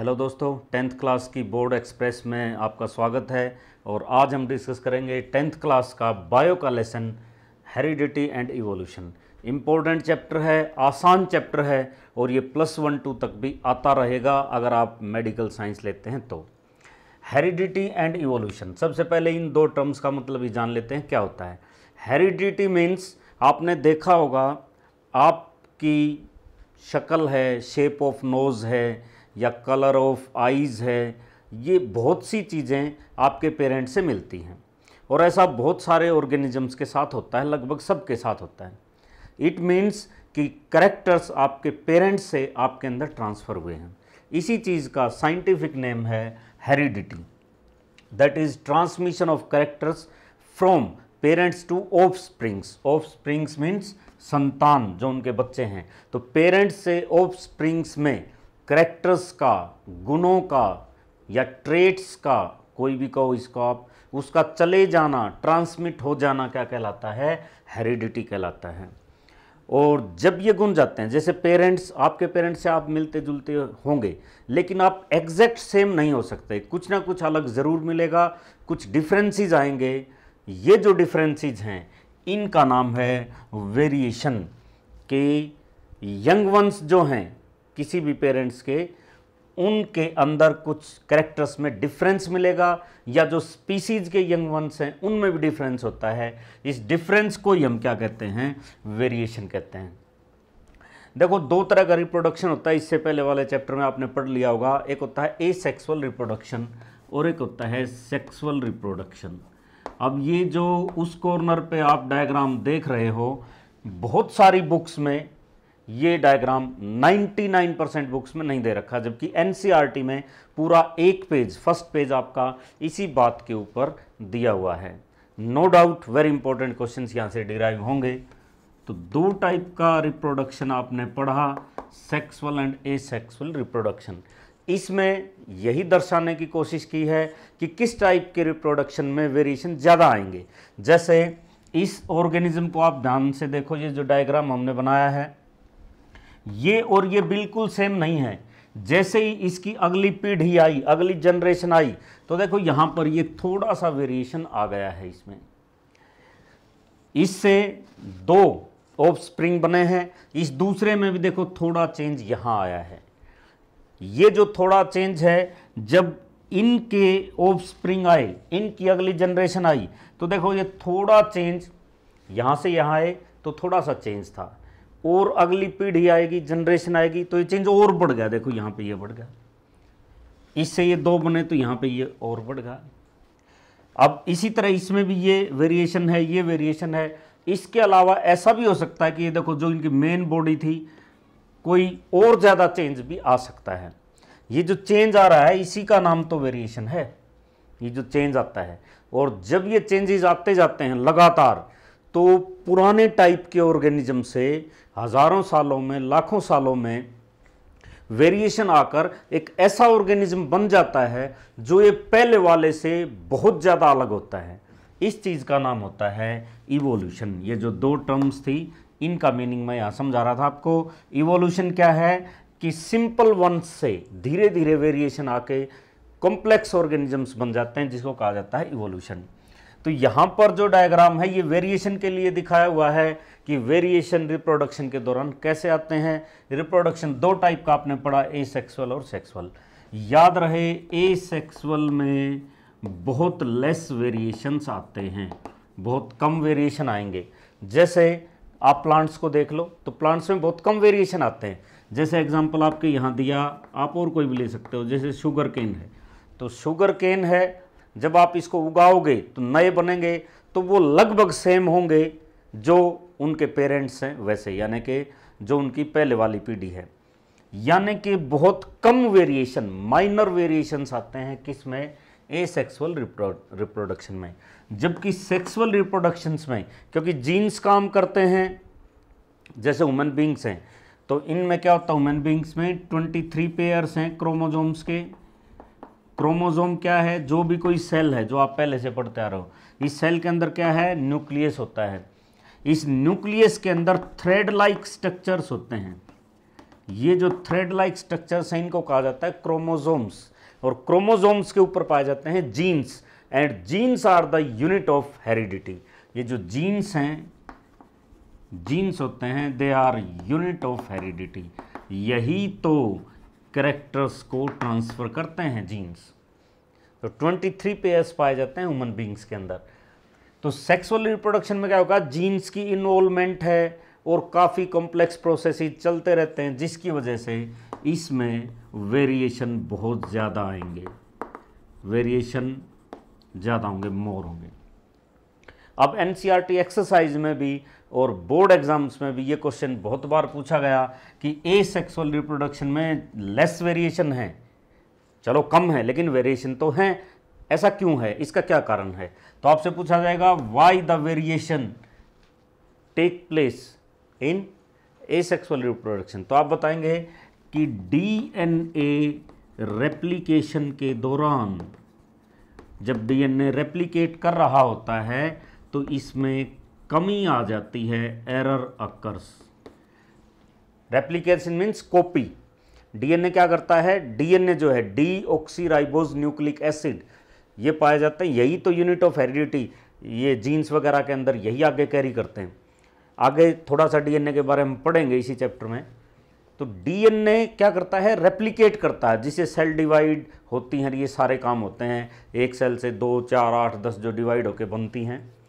Hello दोस्तों, tenth class की board express में आपका स्वागत है और आज हम डिस्कस करेंगे टेंथ क्लास का बायो का lesson, heredity and evolution. Important chapter है, आसान चैप्टर है और ये प्लस वन टू तक भी आता रहेगा अगर आप मेडिकल साइंस लेते हैं तो। हेरिडिटी एंड इवोल्यूशन, सबसे पहले इन दो टर्म्स का मतलब ही जान लेते हैं क्या होता है। हेरिडिटी मीन्स आपने देखा होगा, आपकी शक्ल है शेप ऑफ़ नोज़ है या कलर ऑफ़ आइज़ है, ये बहुत सी चीज़ें आपके पेरेंट्स से मिलती हैं। और ऐसा बहुत सारे ऑर्गेनिजम्स के साथ होता है, लगभग सबके साथ होता है। इट मीन्स कि करेक्टर्स आपके पेरेंट्स से आपके अंदर ट्रांसफ़र हुए हैं। इसी चीज़ का साइंटिफिक नेम है heredity that is transmission of characters from parents to offsprings offsprings means संतान, जो उनके बच्चे हैं। तो पेरेंट्स से ऑफ़ स्प्रिंग्स में करेक्टर्स का, गुणों का या ट्रेट्स का कोई भी कहो इसको आप, उसका चले जाना ट्रांसमिट हो जाना क्या कहलाता है? हेरिडिटी कहलाता है। और जब ये गुण जाते हैं, जैसे पेरेंट्स आपके पेरेंट्स से आप मिलते जुलते होंगे, लेकिन आप एग्जैक्ट सेम नहीं हो सकते। कुछ ना कुछ अलग ज़रूर मिलेगा, कुछ डिफरेंसेस आएँगे। ये जो डिफरेंसेस हैं, इनका नाम है वेरिएशन के यंग वंस जो हैं किसी भी पेरेंट्स के, उनके अंदर कुछ करेक्टर्स में डिफरेंस मिलेगा, या जो स्पीसीज के यंग वंस हैं, उनमें भी डिफरेंस होता है। इस डिफरेंस को ही हम क्या कहते हैं? वेरिएशन कहते हैं। देखो, दो तरह का रिप्रोडक्शन होता है। इससे पहले वाले चैप्टर में आपने पढ़ लिया होगा। एक होता है ए सेक्सुअल रिप्रोडक्शन और एक होता है सेक्सुअल रिप्रोडक्शन अब ये जो उस कॉर्नर पे आप डायग्राम देख रहे हो, बहुत सारी बुक्स में ये डायग्राम 99 परसेंट बुक्स में नहीं दे रखा, जबकि एन में पूरा एक पेज फ़र्स्ट पेज आपका इसी बात के ऊपर दिया हुआ है। No doubt very important question यहाँ से डिराइव होंगे। तो दो टाइप का रिप्रोडक्शन आपने पढ़ा sexual and asexual reproduction इसमें यही दर्शाने की कोशिश की है कि किस टाइप के रिप्रोडक्शन में वेरिएशन ज़्यादा आएँगे। जैसे इस ऑर्गेनिज्म को आप ध्यान से देखो, ये जो डायग्राम हमने बनाया है ये और ये बिल्कुल सेम नहीं है। जैसे ही इसकी अगली पीढ़ी आई, अगली जनरेशन आई तो देखो यहाँ पर ये थोड़ा सा वेरिएशन आ गया है इसमें। इससे दो ऑफ़ स्प्रिंग बने हैं। इस दूसरे में भी देखो थोड़ा चेंज यहाँ आया है। ये जो थोड़ा चेंज है, जब इनके ऑफ़ स्प्रिंग आए, इनकी अगली जनरेशन आई तो देखो ये थोड़ा चेंज यहाँ से यहाँ आए तो थोड़ा सा चेंज था। और अगली पीढ़ी आएगी जनरेशन आएगी तो ये चेंज और बढ़ गया। देखो, यहाँ पे ये बढ़ गया। इससे ये दो बने तो यहाँ पे ये और बढ़ गया। अब इसी तरह इसमें भी ये वेरिएशन है, ये वेरिएशन है। इसके अलावा ऐसा भी हो सकता है कि ये देखो, जो इनकी मेन बॉडी थी, कोई और ज़्यादा चेंज भी आ सकता है। ये जो चेंज आ रहा है, इसी का नाम तो वेरिएशन है। ये जो चेंज आता है, और जब ये चेंजेस आते जाते हैं, लगातार तो पुराने टाइप के ऑर्गेनिज्म से हज़ारों सालों में, लाखों सालों में वेरिएशन आकर एक ऐसा ऑर्गेनिज्म बन जाता है जो ये पहले वाले से बहुत ज़्यादा अलग होता है। इस चीज़ का नाम होता है इवोल्यूशन ये जो दो टर्म्स थी, इनका मीनिंग मैं यहाँ समझा रहा था आपको। इवोल्यूशन क्या है? कि सिंपल वंस से धीरे धीरे वेरिएशन आके कॉम्प्लेक्स ऑर्गेनिजम्स बन जाते हैं, जिसको कहा जाता है इवोल्यूशन तो यहाँ पर जो डायग्राम है, ये वेरिएशन के लिए दिखाया हुआ है कि वेरिएशन रिप्रोडक्शन के दौरान कैसे आते हैं। रिप्रोडक्शन दो टाइप का आपने पढ़ा ए सेक्सुअल और सेक्सुअल याद रहे ए सेक्सुअल में बहुत लेस वेरिएशंस आते हैं, बहुत कम वेरिएशन आएँगे। जैसे आप प्लांट्स को देख लो तो प्लांट्स में बहुत कम वेरिएशन आते हैं। जैसे एग्जांपल आपके यहाँ दिया, आप और कोई भी ले सकते हो, जैसे शुगर केन है। तो शुगर केन है जब आप इसको उगाओगे तो नए बनेंगे तो वो लगभग सेम होंगे जो उनके पेरेंट्स हैं वैसे, यानी कि जो उनकी पहले वाली पीढ़ी है। यानी कि बहुत कम वेरिएशन माइनर वेरिएशंस आते हैं किसमें ए सेक्सुअल रिप्रोडक्शन में। जबकि सेक्सुअल रिप्रोडक्शंस में, क्योंकि जीन्स काम करते हैं, जैसे ह्यूमन बींग्स हैं तो इनमें क्या होता है? वुमेन बींग्स में 23 पेयर्स हैं क्रोमोजोम्स के। क्रोमोजोम क्या है? जो भी कोई सेल है, जो आप पहले से पढ़ते आ रहे हो, इस सेल के अंदर क्या है? न्यूक्लियस होता है। इस न्यूक्लियस के अंदर थ्रेड लाइक स्ट्रक्चर्स होते हैं। ये जो थ्रेड लाइक स्ट्रक्चर्स हैं, इनको कहा जाता है क्रोमोजोम्स और क्रोमोजोम्स के ऊपर पाए जाते हैं genes. And genes are the unit of heredity. ये जो जीन्स हैं, जीन्स होते हैं, they are unit of heredity. यही तो करेक्टर्स को ट्रांसफ़र करते हैं जीन्स तो 23 पेयर्स पाए जाते हैं ह्यूमन बींग्स के अंदर। तो सेक्सुअल रिप्रोडक्शन में क्या होगा? जीन्स की इन्वॉल्वमेंट है और काफ़ी कॉम्प्लेक्स प्रोसेस चलते रहते हैं, जिसकी वजह से इसमें वेरिएशन बहुत ज़्यादा आएँगे। वेरिएशन ज़्यादा होंगे मोर होंगे। अब एन एक्सरसाइज में भी और बोर्ड एग्ज़ाम्स में भी ये क्वेश्चन बहुत बार पूछा गया कि ए सेक्सुअल रिप्रोडक्शन में लेस वेरिएशन है। चलो कम है, लेकिन वेरिएशन तो है। ऐसा क्यों है? इसका क्या कारण है? तो आपसे पूछा जाएगा why the variation take place in asexual reproduction तो आप बताएँगे कि डीएनए रेप्लिकेशन के दौरान जब डीएनए रेप्लिकेट कर रहा होता है तो इसमें कमी आ जाती है error occurs replication means copy DNA क्या करता है? डीएनए जो है डी ऑक्सीराइबोज न्यूक्लिक एसिड ये पाया जाता है। यही तो यूनिट ऑफ़ हेरिडिटी ये जीन्स वगैरह के अंदर यही आगे कैरी करते हैं। आगे थोड़ा सा डीएनए के बारे में पढ़ेंगे इसी चैप्टर में। तो डीएनए क्या करता है? रेप्लिकेट करता है, जिसे सेल डिवाइड होती हैं, ये सारे काम होते हैं। एक सेल से दो, चार, आठ, दस जो डिवाइड होकर बनती हैं।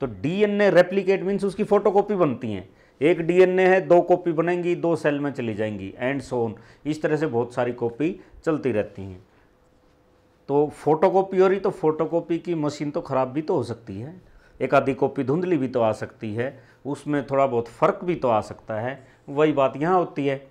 तो डीएनए रेप्लिकेट मीन्स उसकी फोटोकॉपी बनती हैं। एक डीएनए है, दो कॉपी बनेंगी, दो सेल में चली जाएँगी एंड सोन इस तरह से बहुत सारी कॉपी चलती रहती हैं। तो फोटोकॉपी हो रही तो फोटोकॉपी की मशीन तो ख़राब भी तो हो सकती है। एक आधी कॉपी धुंधली भी तो आ सकती है। उसमें थोड़ा बहुत फ़र्क भी तो आ सकता है। वही बात यहाँ होती है।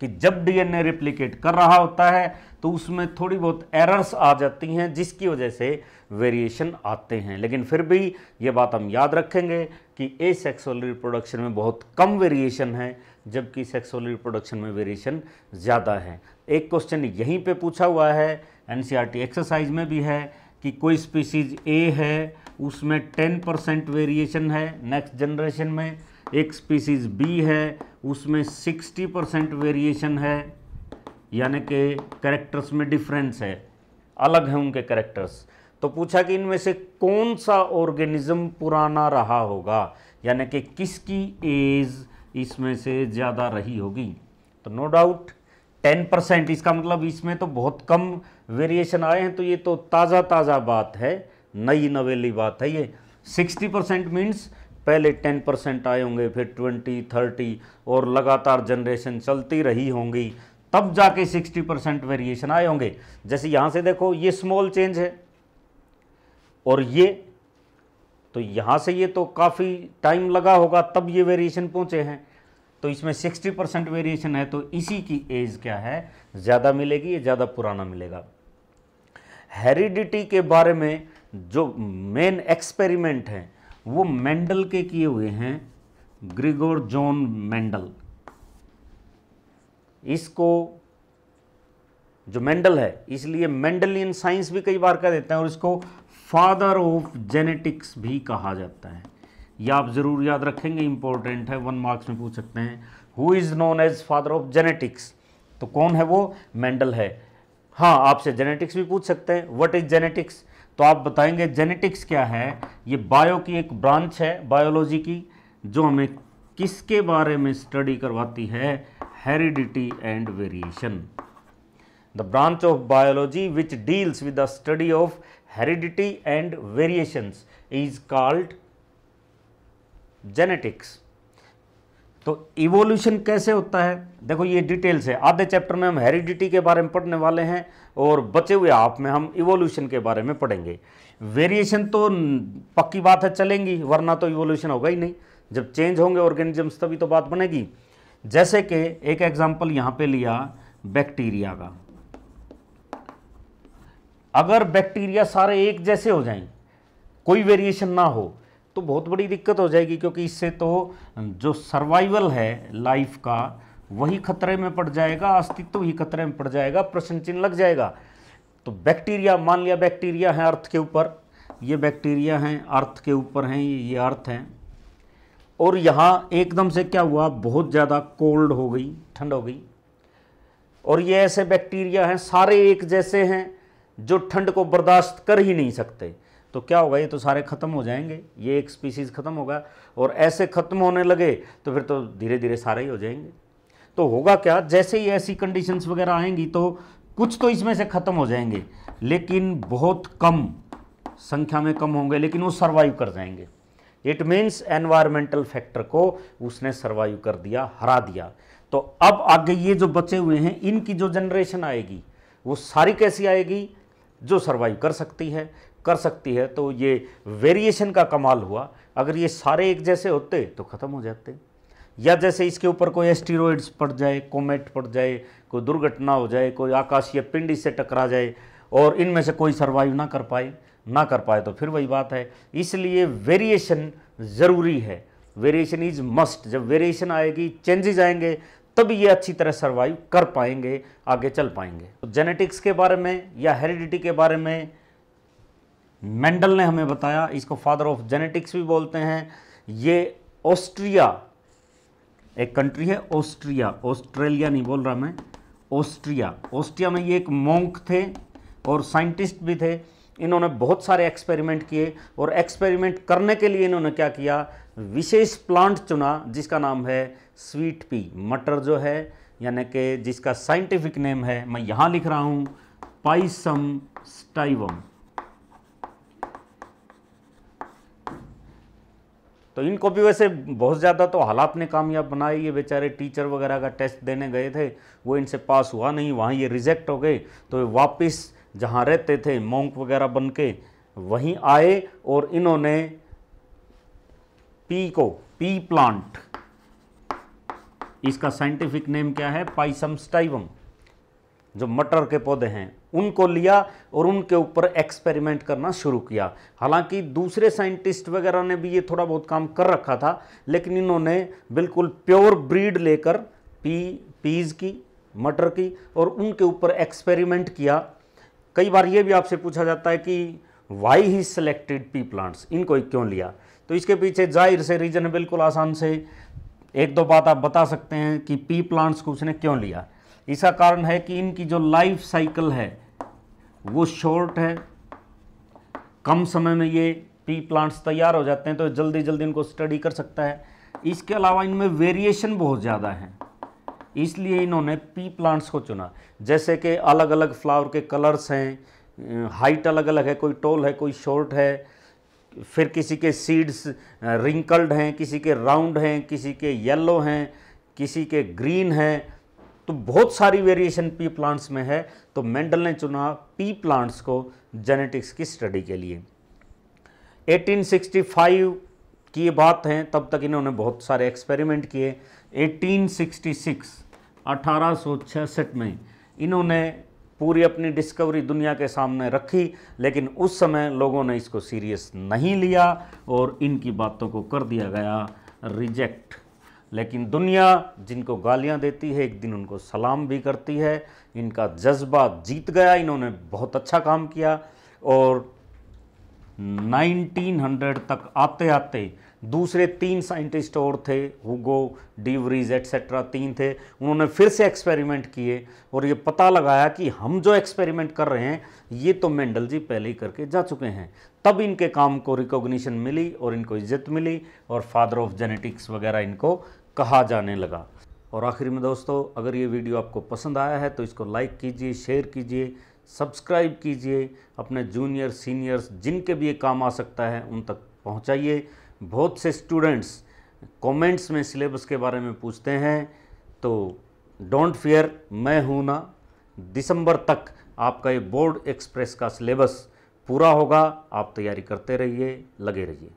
कि जब डीएनए रिप्लिकेट कर रहा होता है तो उसमें थोड़ी बहुत एरर्स आ जाती हैं, जिसकी वजह से वेरिएशन आते हैं। लेकिन फिर भी ये बात हम याद रखेंगे कि ए सेक्सुअल रिप्रोडक्शन में बहुत कम वेरिएशन है, जबकि सेक्सुअल रिप्रोडक्शन में वेरिएशन ज़्यादा है। एक क्वेश्चन यहीं पे पूछा हुआ है एन एक्सरसाइज में भी है कि कोई स्पीसीज ए है, उसमें टेन परसेंट वेरिएशन है नेक्स्ट जनरेशन में। एक स्पीसीज बी है, उसमें 60 परसेंट वेरिएशन है, यानी कि करेक्टर्स में डिफरेंस है, अलग है उनके करेक्टर्स तो पूछा कि इनमें से कौन सा ऑर्गेनिज्म पुराना रहा होगा? यानी कि किसकी एज इसमें से ज़्यादा रही होगी? तो नो डाउट टेन परसेंट इसका मतलब इसमें तो बहुत कम वेरिएशन आए हैं तो ये तो ताज़ा ताज़ा बात है नई नवेली बात है ये। सिक्सटी परसेंट मीन्स पहले टेन परसेंट आए होंगे, फिर ट्वेंटी, थर्टी और लगातार जनरेशन चलती रही होंगी, तब जाके सिक्सटी परसेंट वेरिएशन आए होंगे। जैसे यहाँ से देखो, ये स्मॉल चेंज है। और ये तो यहाँ से ये तो काफ़ी टाइम लगा होगा, तब ये वेरिएशन पहुँचे हैं। तो इसमें 60 परसेंट वेरिएशन है तो इसी की एज क्या है? ज़्यादा मिलेगी या ज़्यादा पुराना मिलेगा? हेरिडिटी के बारे में जो मेन एक्सपेरिमेंट हैं वो मेंडल के किए हुए हैं, ग्रिगोर जॉन मेंडल। इसको जो मेंडल है, इसलिए मेंडलियन साइंस भी कई बार कह देते हैं और इसको फादर ऑफ़ जेनेटिक्स भी कहा जाता है। यह आप ज़रूर याद रखेंगे, इंपॉर्टेंट है, वन मार्क्स में पूछ सकते हैं। Who is known as father of genetics तो कौन है वो? मेंडल है। हाँ आपसे जेनेटिक्स भी पूछ सकते हैं। व्हाट इज़ जेनेटिक्स तो आप बताएँगे जेनेटिक्स क्या है? ये बायो की एक ब्रांच है बायोलॉजी की, जो हमें किसके बारे में स्टडी करवाती है? Heredity and variation the branch of biology which deals with the study of heredity and variations is called genetics तो इवोल्यूशन कैसे होता है? देखो, ये डिटेल्स है। आधे चैप्टर में हम हेरिडिटी के बारे में पढ़ने वाले हैं और बचे हुए आप में हम इवोल्यूशन के बारे में पढ़ेंगे। वेरिएशन तो पक्की बात है, चलेंगी, वरना तो इवोल्यूशन होगा ही नहीं। जब चेंज होंगे ऑर्गेनिजम्स तभी तो बात बनेगी। जैसे कि एक एग्ज़ाम्पल यहाँ पे लिया बैक्टीरिया का। अगर बैक्टीरिया सारे एक जैसे हो जाएँ, कोई वेरिएशन ना हो तो बहुत बड़ी दिक्कत हो जाएगी, क्योंकि इससे तो जो सर्वाइवल है लाइफ का, वही खतरे में पड़ जाएगा, अस्तित्व ही खतरे में पड़ जाएगा प्रश्न चिन्ह लग जाएगा। तो बैक्टीरिया मान लिया बैक्टीरिया है अर्थ के ऊपर, ये बैक्टीरिया हैं, अर्थ के ऊपर हैं, ये अर्थ हैं। और यहाँ एकदम से क्या हुआ, बहुत ज़्यादा कोल्ड हो गई, ठंड हो गई। और ये ऐसे बैक्टीरिया हैं, सारे एक जैसे हैं, जो ठंड को बर्दाश्त कर ही नहीं सकते। तो क्या होगा, ये तो सारे ख़त्म हो जाएँगे, ये एक स्पीसीज़ ख़त्म होगा, और ऐसे ख़त्म होने लगे तो फिर तो धीरे धीरे सारे ही हो जाएँगे। तो होगा क्या, जैसे ही ऐसी कंडीशंस वगैरह आएँगी तो कुछ तो इसमें से ख़त्म हो जाएँगे, लेकिन बहुत कम संख्या में कम होंगे, लेकिन वो सर्वाइव कर जाएँगे। इट मीन्स एनवायरमेंटल फैक्टर को उसने सर्वाइव कर दिया, हरा दिया। तो अब आगे ये जो बचे हुए हैं, इनकी जो जनरेशन आएगी, वो सारी कैसी आएगी, जो सर्वाइव कर सकती है कर सकती है तो ये वेरिएशन का कमाल हुआ। अगर ये सारे एक जैसे होते तो ख़त्म हो जाते। या जैसे इसके ऊपर कोई एस्टीरोइड्स पड़ जाए, कोमेट पड़ जाए, कोई दुर्घटना हो जाए, कोई आकाशीय पिंड इससे टकरा जाए, और इनमें से कोई सर्वाइव ना कर पाए, ना कर पाए तो फिर वही बात है। इसलिए वेरिएशन ज़रूरी है। वेरिएशन इज़ मस्ट जब वेरिएशन आएगी चेंजेज आएँगे तब ये अच्छी तरह सर्वाइव कर पाएँगे, आगे चल पाएँगे। तो जेनेटिक्स के बारे में या हेरिडिटी के बारे में मेंडल ने हमें बताया, इसको फादर ऑफ़ जेनेटिक्स भी बोलते हैं। ये ऑस्ट्रिया, एक कंट्री है, ऑस्ट्रिया। ऑस्ट्रेलिया नहीं बोल रहा मैं, ऑस्ट्रिया। ऑस्ट्रिया में ये एक मोंक थे और साइंटिस्ट भी थे। इन्होंने बहुत सारे एक्सपेरिमेंट किए और एक्सपेरिमेंट करने के लिए इन्होंने क्या किया? विशेष प्लांट चुना, जिसका नाम है स्वीट पी मटर जो है, यानी कि जिसका साइंटिफिक नेम है, मैं यहाँ लिख रहा हूँ पाइसम स्टाइवम तो इनको भी वैसे बहुत ज़्यादा तो हालात ने कामयाब बनाए ये बेचारे टीचर वगैरह का टेस्ट देने गए थे, वो इनसे पास हुआ नहीं, वहाँ ये रिजेक्ट हो गए। तो वापस जहाँ रहते थे मोंक वगैरह बन के वहीं आए और इन्होंने पी को, पी प्लांट, इसका साइंटिफिक नेम क्या है? पाइसम स्टाइवम जो मटर के पौधे हैं, उनको लिया और उनके ऊपर एक्सपेरिमेंट करना शुरू किया। हालाँकि दूसरे साइंटिस्ट वगैरह ने भी ये थोड़ा बहुत काम कर रखा था, लेकिन इन्होंने बिल्कुल प्योर ब्रीड लेकर पी पीज की, मटर की और उनके ऊपर एक्सपेरिमेंट किया। कई बार ये भी आपसे पूछा जाता है कि why he selected pea plants इनको क्यों लिया? तो इसके पीछे ज़ाहिर से रीजन बिल्कुल आसान से एक दो बात आप बता सकते हैं कि पी प्लांट्स को उसने क्यों लिया? इसका कारण है कि इनकी जो लाइफ साइकिल है, वो शॉर्ट है। कम समय में ये पी प्लांट्स तैयार हो जाते हैं तो जल्दी जल्दी इनको स्टडी कर सकता है। इसके अलावा इनमें वेरिएशन बहुत ज़्यादा है, इसलिए इन्होंने पी प्लांट्स को चुना। जैसे कि अलग अलग फ्लावर के कलर्स हैं हाइट अलग अलग है, कोई टोल है, कोई शॉर्ट है, फिर किसी के सीड्स रिंकल्ड हैं, किसी के राउंड हैं, किसी के येलो हैं, किसी के ग्रीन हैं तो बहुत सारी वेरिएशन पी प्लांट्स में है तो मेंडल ने चुना पी प्लांट्स को जेनेटिक्स की स्टडी के लिए। 1865 की ये बात है, तब तक इन्होंने बहुत सारे एक्सपेरिमेंट किए। 1866 1866 में इन्होंने पूरी अपनी डिस्कवरी दुनिया के सामने रखी, लेकिन उस समय लोगों ने इसको सीरियस नहीं लिया और इनकी बातों को कर दिया गया रिजेक्ट लेकिन दुनिया जिनको गालियाँ देती है, एक दिन उनको सलाम भी करती है। इनका जज्बा जीत गया, इन्होंने बहुत अच्छा काम किया और 1900 तक आते आते दूसरे तीन साइंटिस्ट और थे हुगो डिवरीज एट्सेट्रा तीन थे। उन्होंने फिर से एक्सपेरिमेंट किए और ये पता लगाया कि हम जो एक्सपेरिमेंट कर रहे हैं, ये तो मेंडल जी पहले ही करके जा चुके हैं। तब इनके काम को रिकॉग्निशन मिली और इनको इज़्ज़त मिली और फादर ऑफ़ जेनेटिक्स वगैरह इनको कहा जाने लगा। और आखिरी में दोस्तों, अगर ये वीडियो आपको पसंद आया है तो इसको लाइक कीजिए शेयर कीजिए सब्सक्राइब कीजिए। अपने जूनियर सीनियर्स जिनके भी ये काम आ सकता है, उन तक पहुंचाइए। बहुत से स्टूडेंट्स कमेंट्स में सिलेबस के बारे में पूछते हैं तो डोंट फियर मैं हूँ ना। दिसंबर तक आपका ये बोर्ड एक्सप्रेस का सिलेबस पूरा होगा। आप तैयारी करते रहिए, लगे रहिए।